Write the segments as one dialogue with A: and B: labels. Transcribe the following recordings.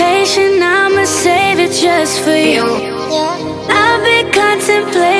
A: patient, I'ma save it just for you. I've been contemplating.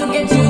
A: to get you